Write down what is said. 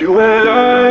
you and I.